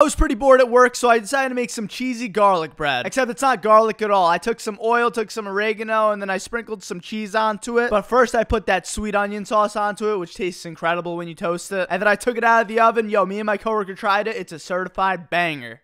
I was pretty bored at work, so I decided to make some cheesy garlic bread. Except it's not garlic at all. I took some oil, took some oregano, and then I sprinkled some cheese onto it. But first, I put that sweet onion sauce onto it, which tastes incredible when you toast it. And then I took it out of the oven. Yo, me and my coworker tried it. It's a certified banger.